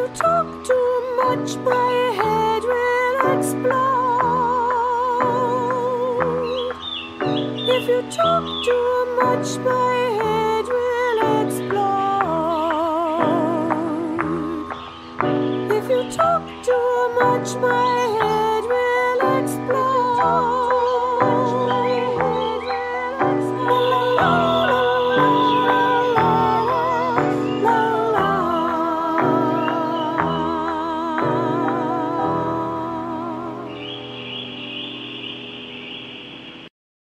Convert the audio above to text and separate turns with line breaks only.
you talk too much, my head will explode. If you talk too much, my head will explode. If you talk too much, my